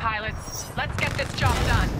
pilots. Let's get this job done.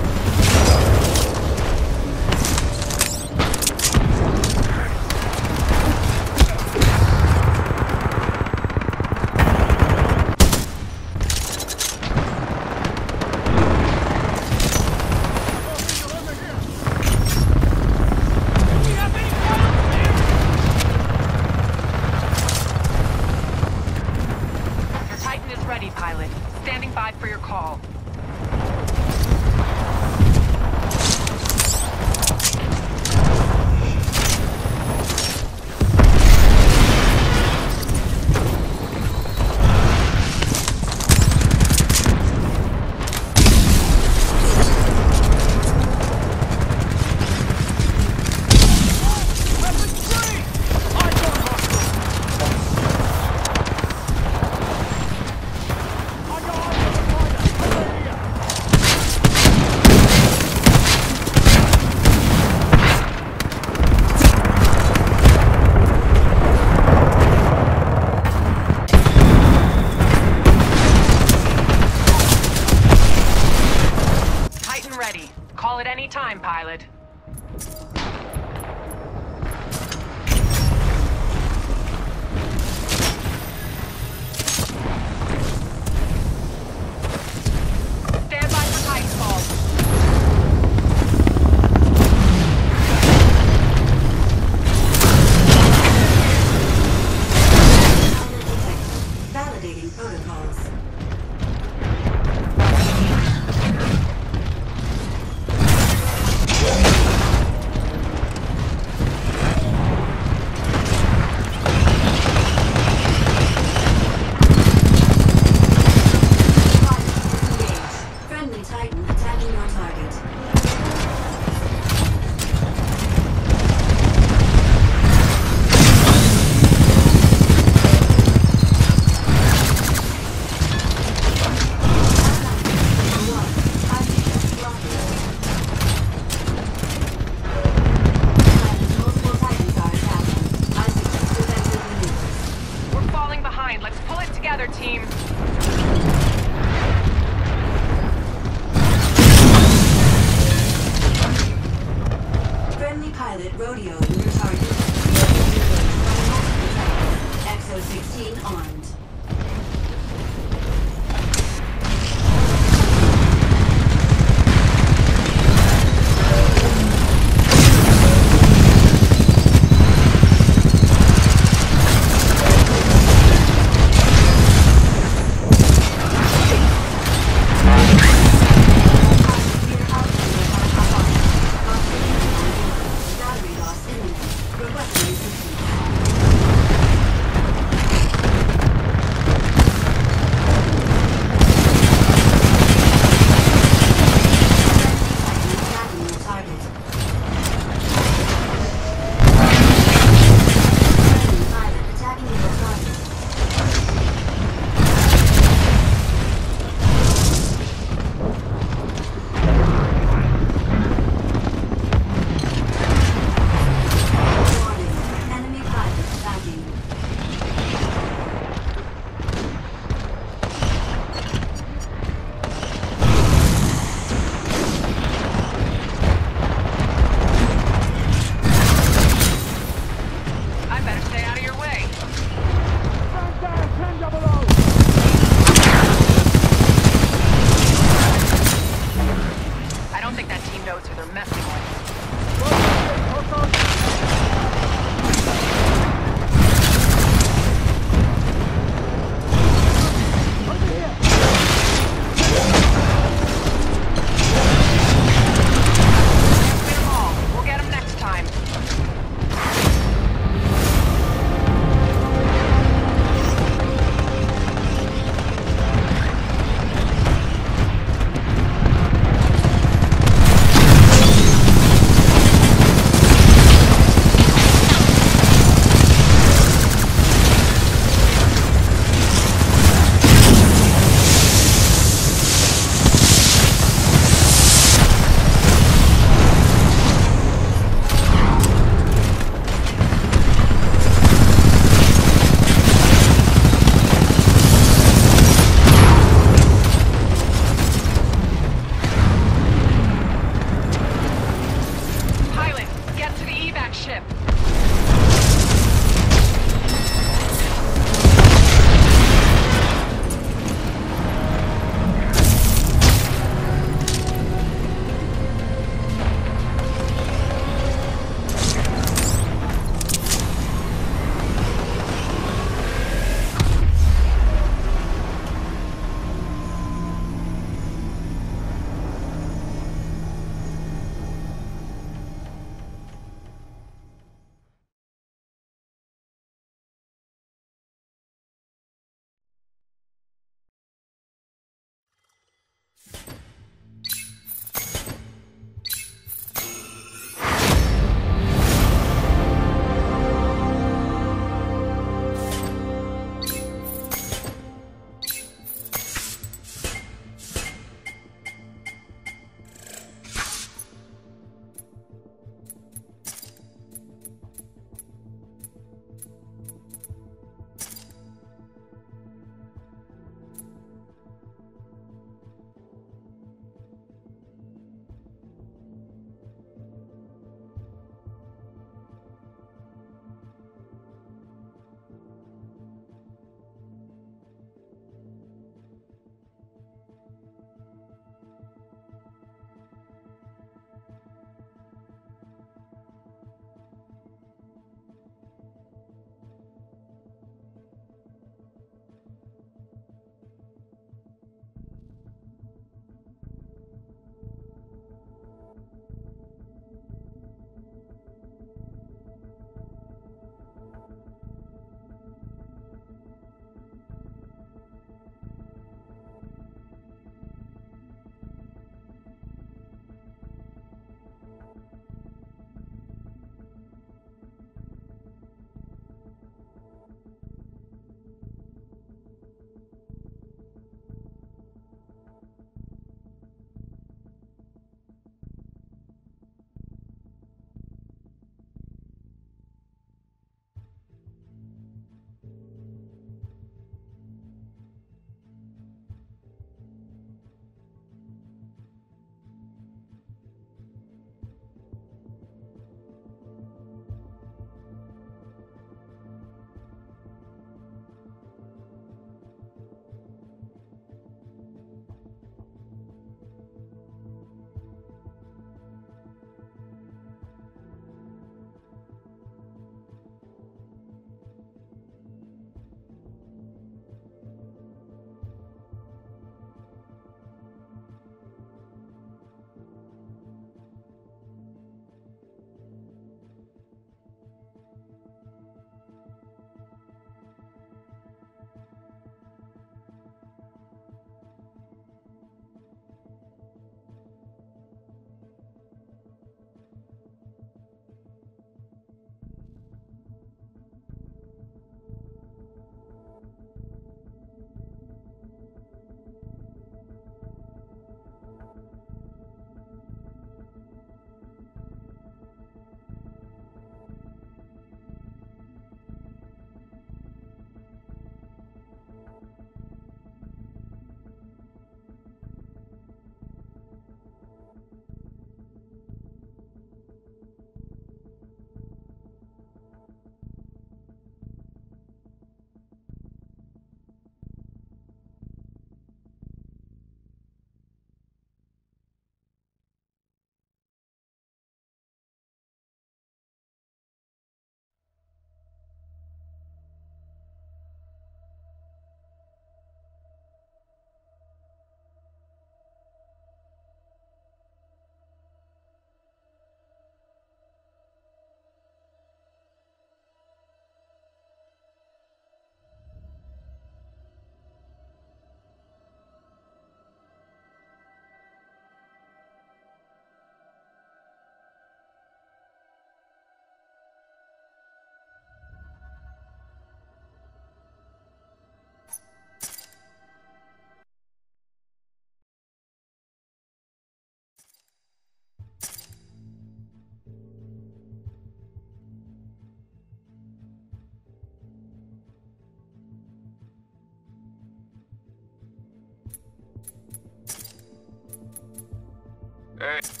Hey.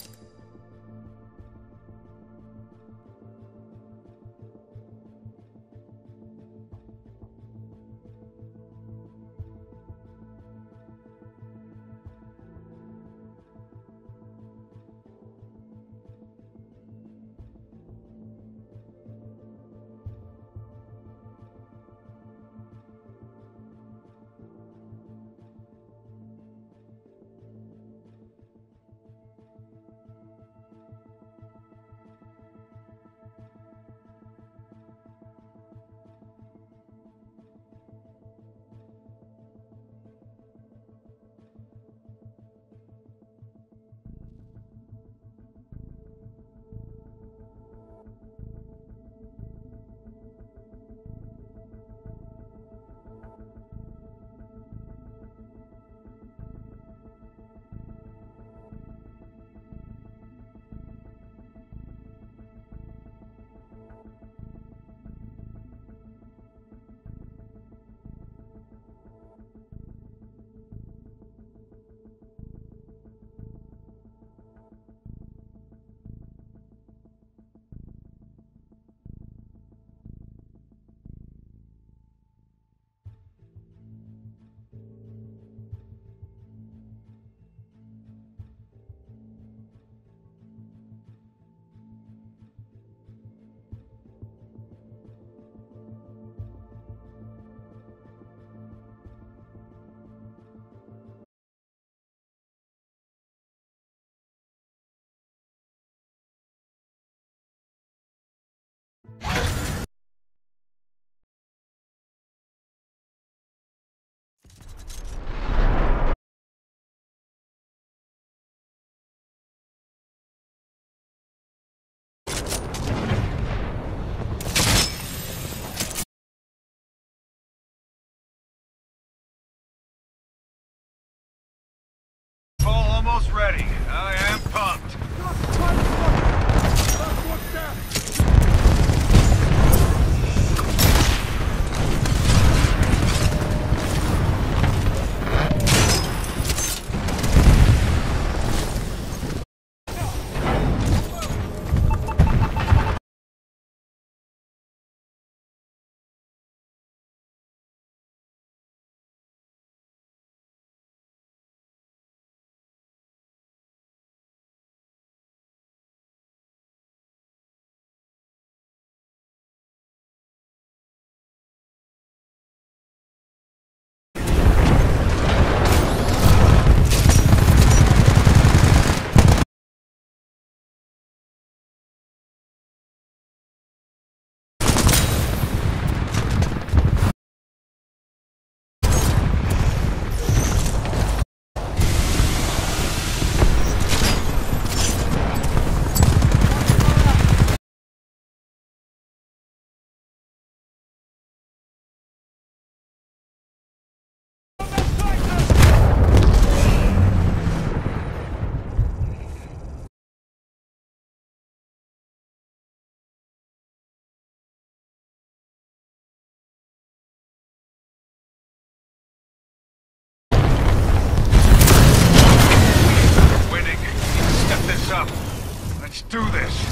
Do this.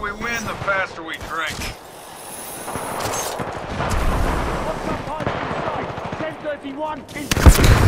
we win, the faster we drink. What's up, 1031 is...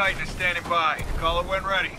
Titan is standing by. Call it when ready.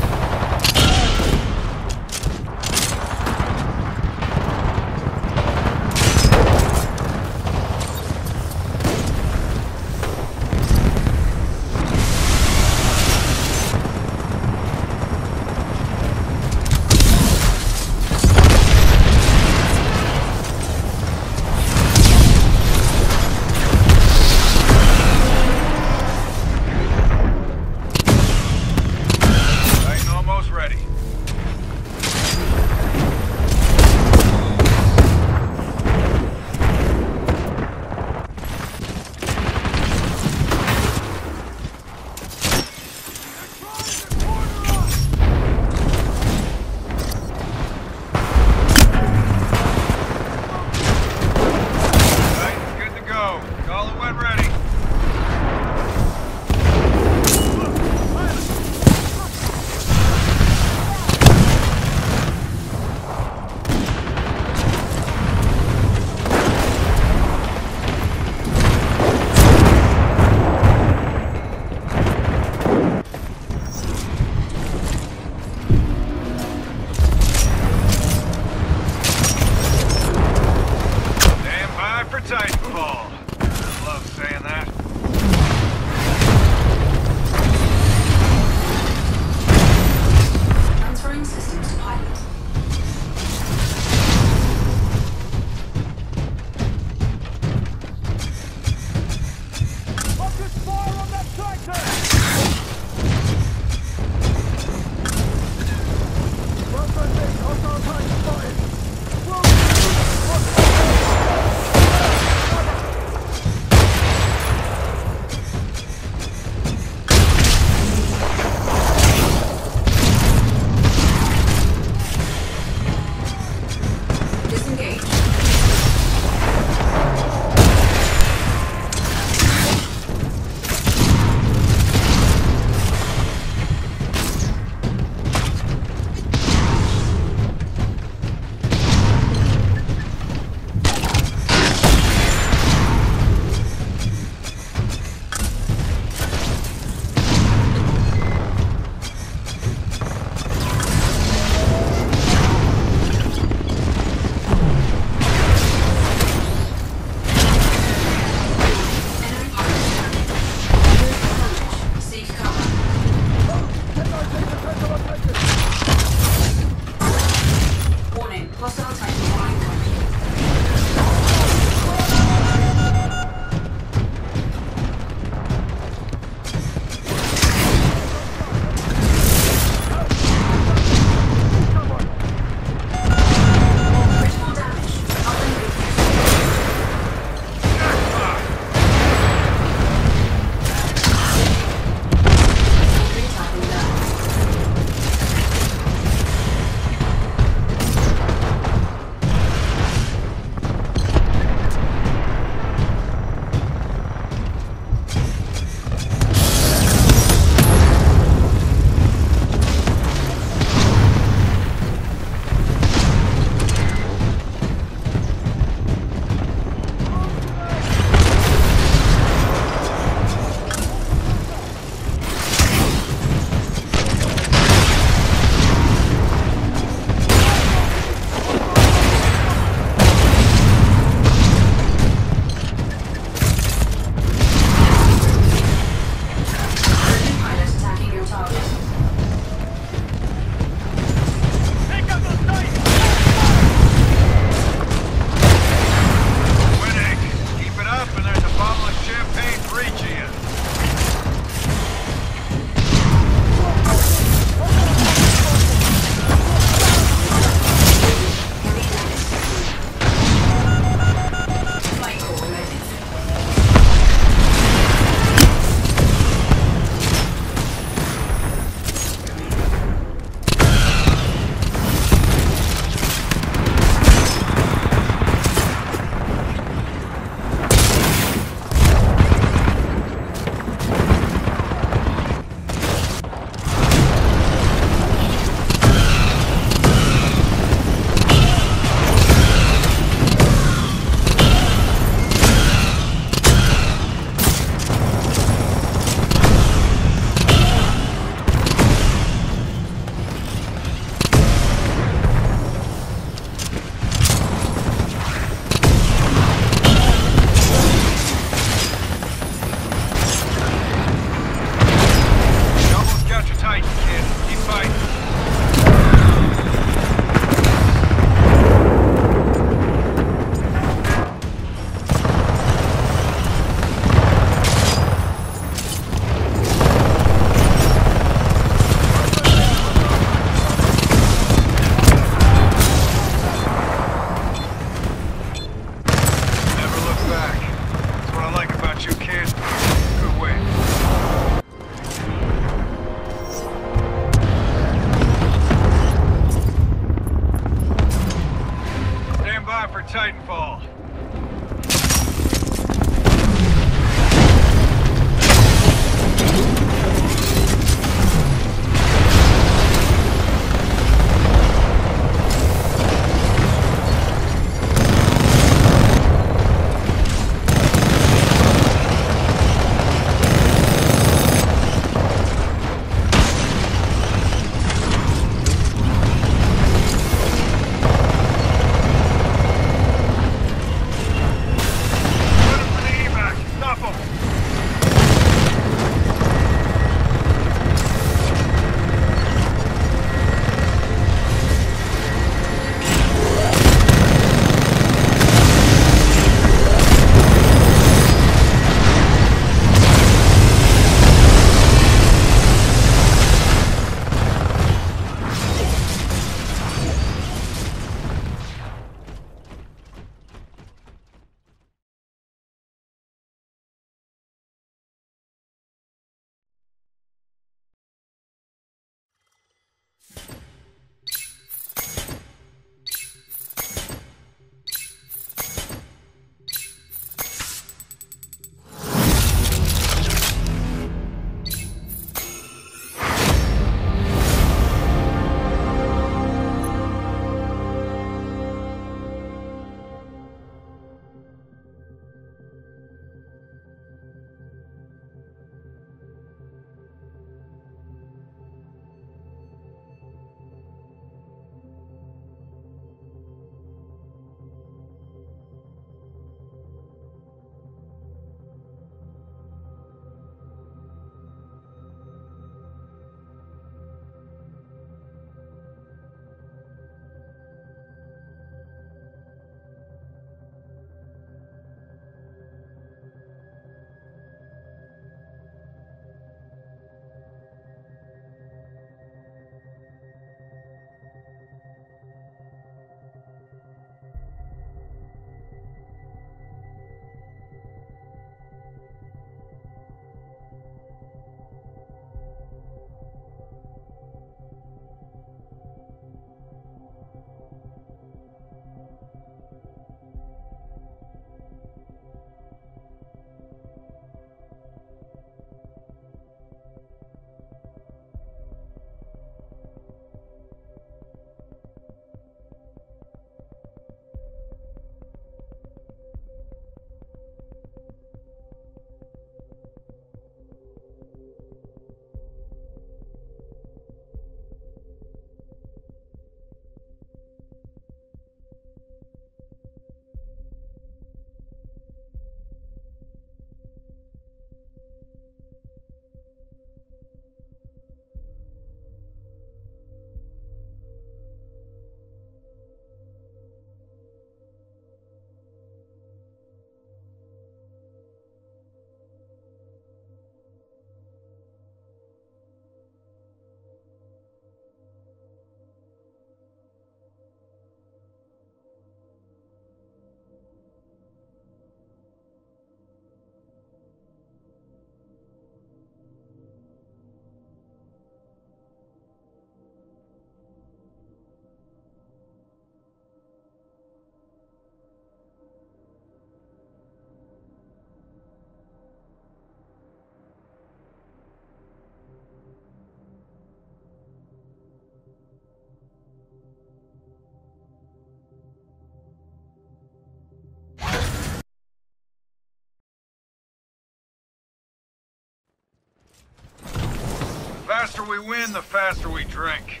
faster we win, the faster we drink.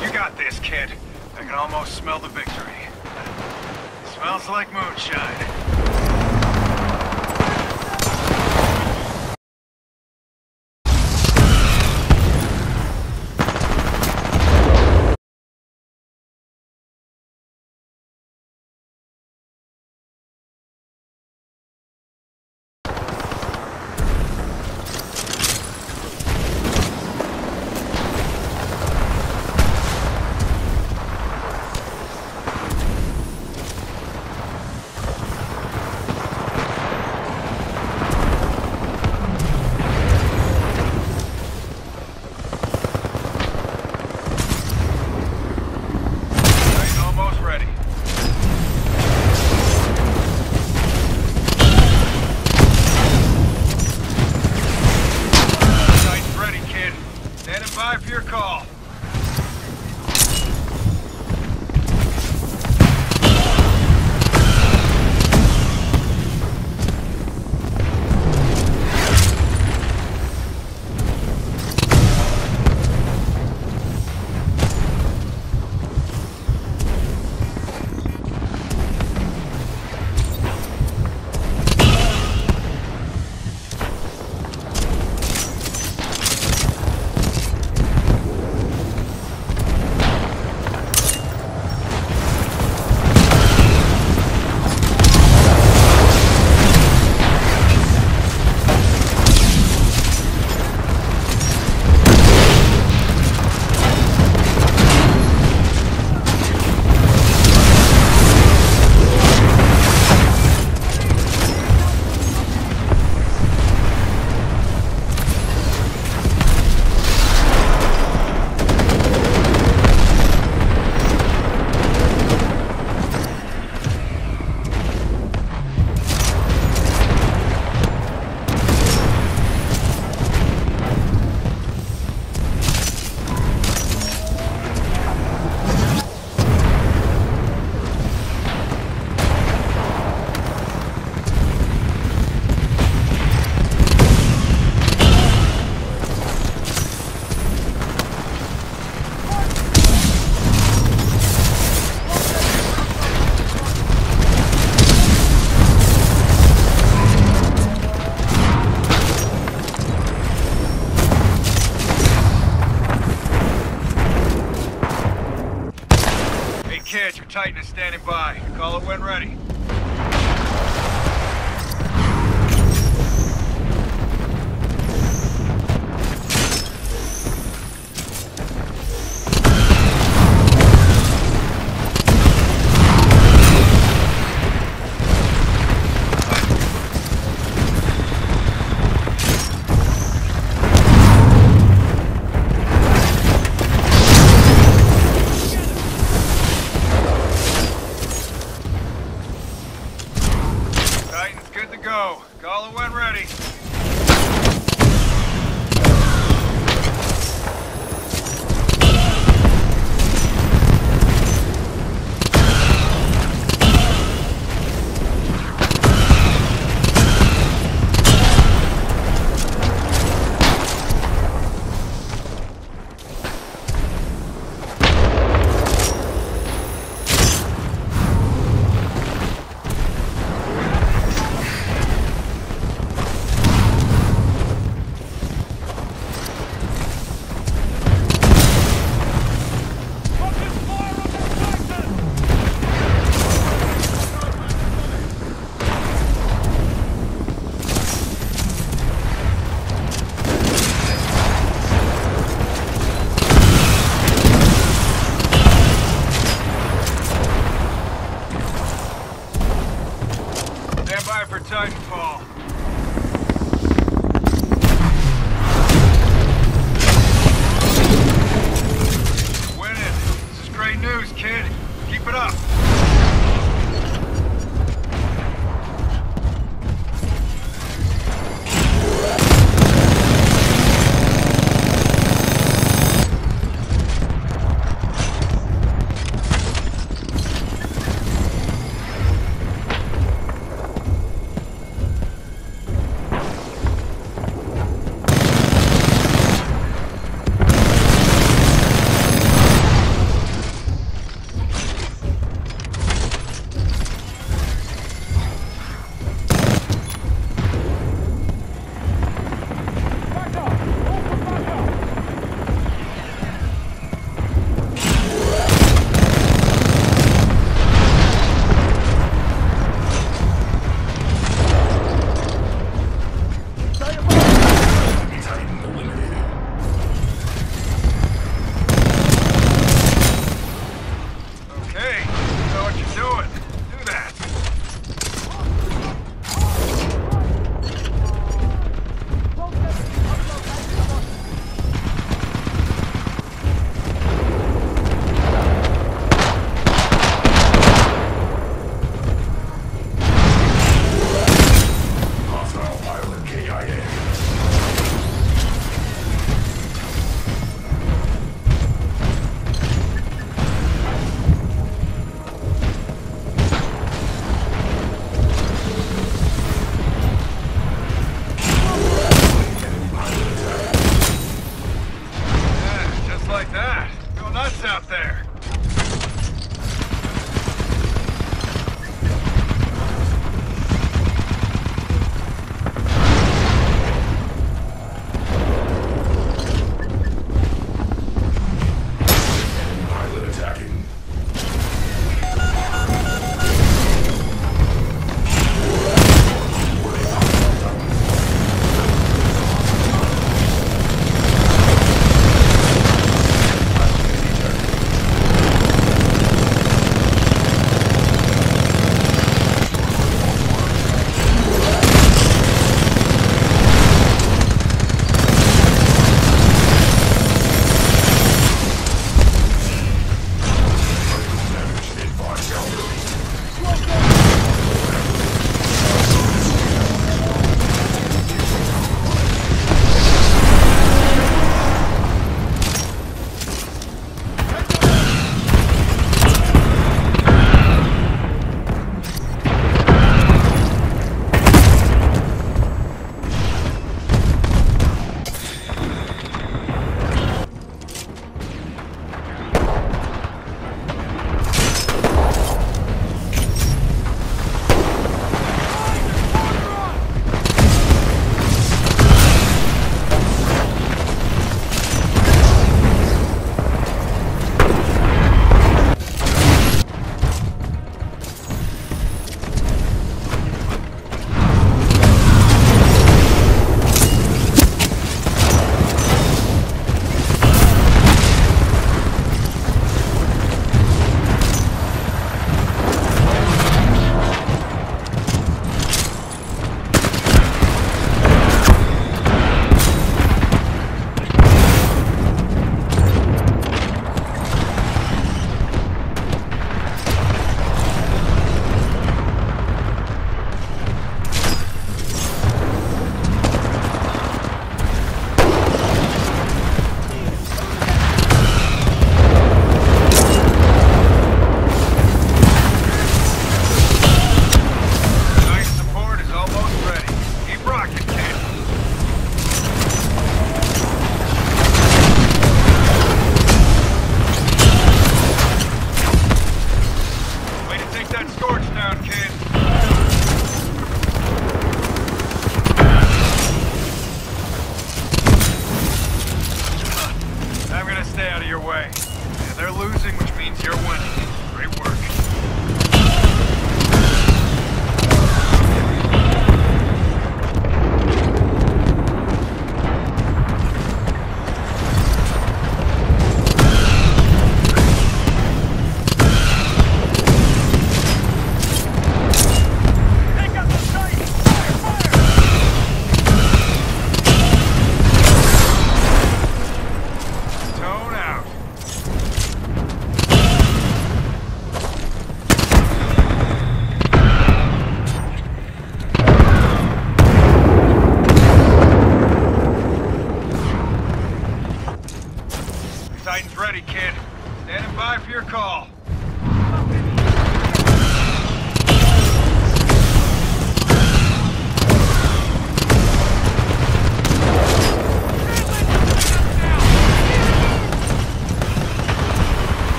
You got this, kid. I can almost smell the victory. Smells like moonshine.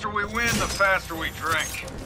Faster we win, the faster we drink.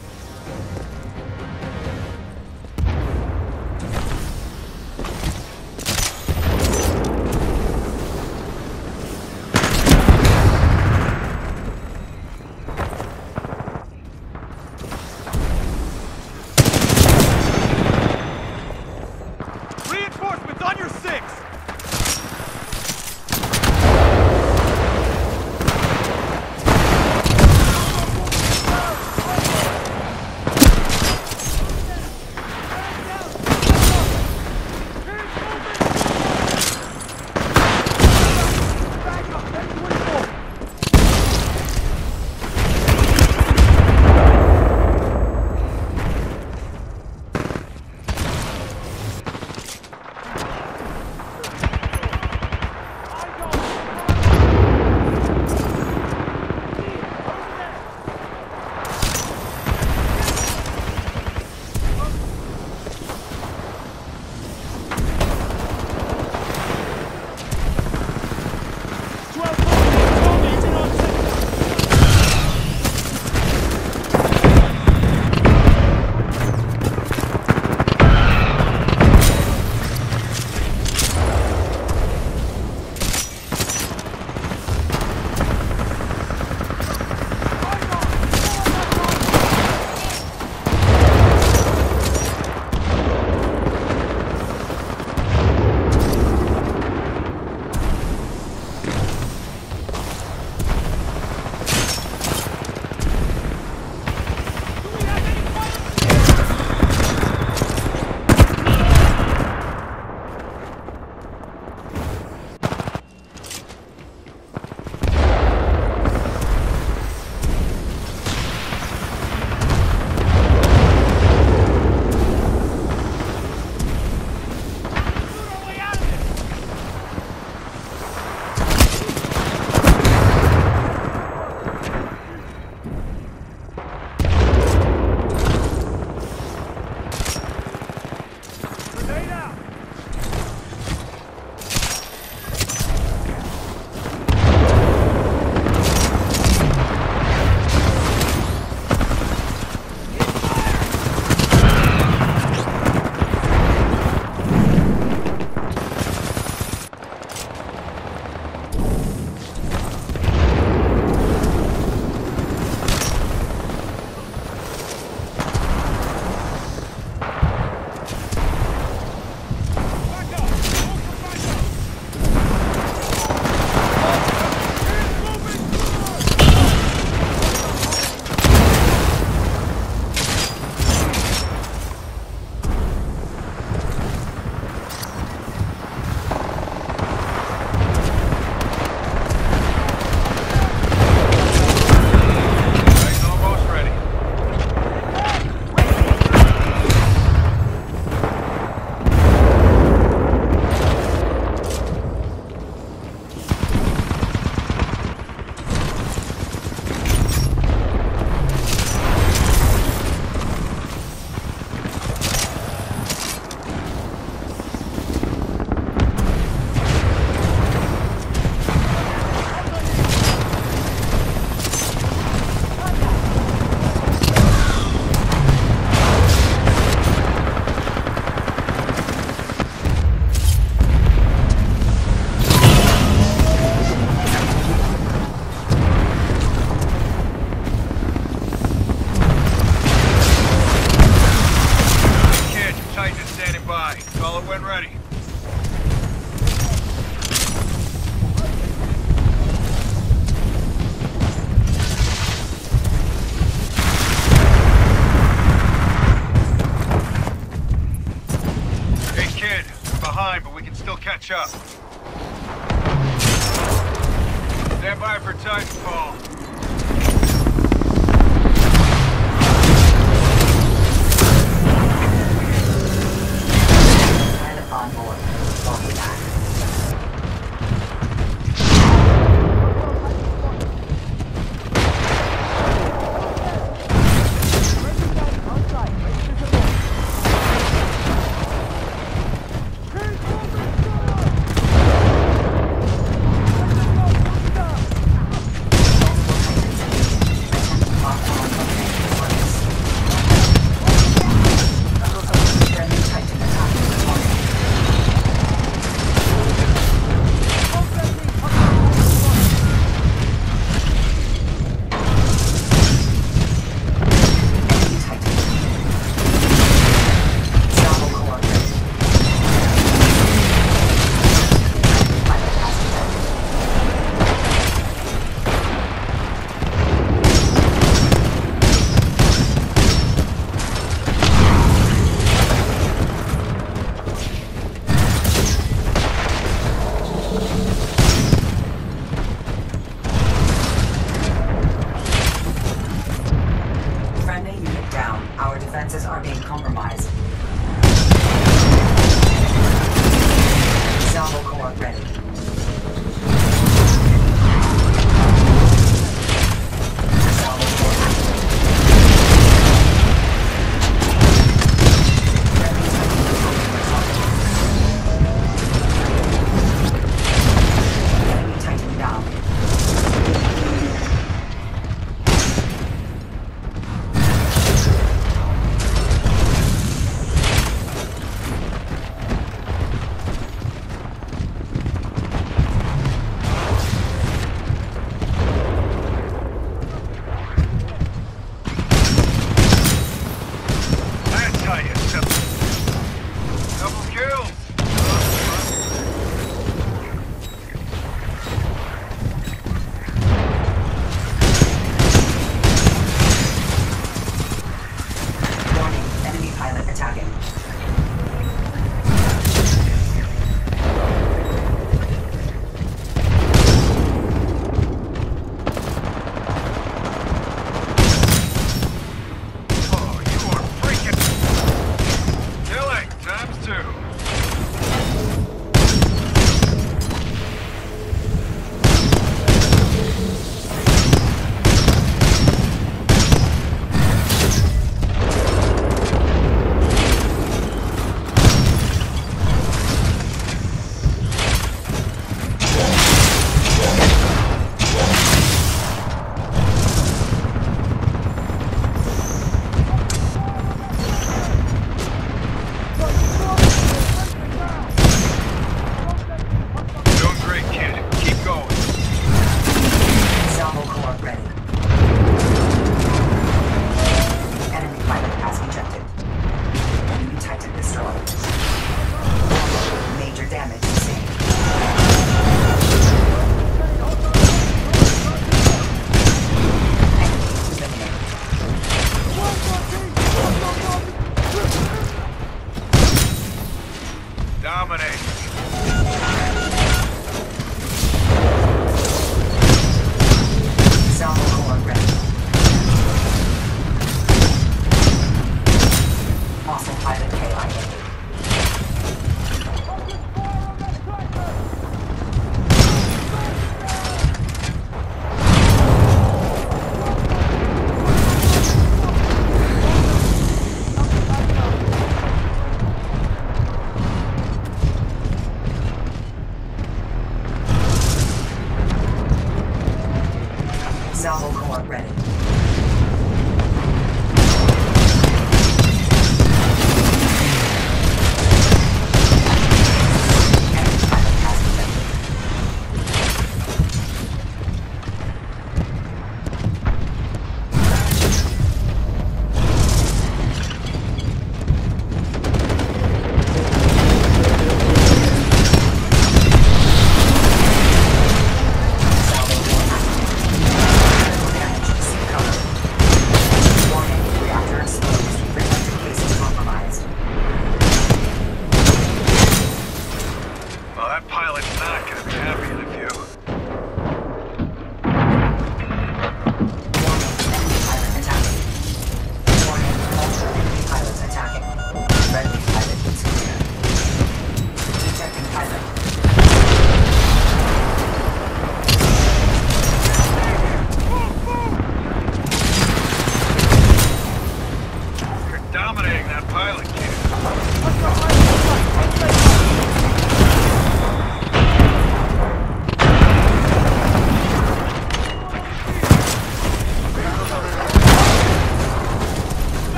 Catch up.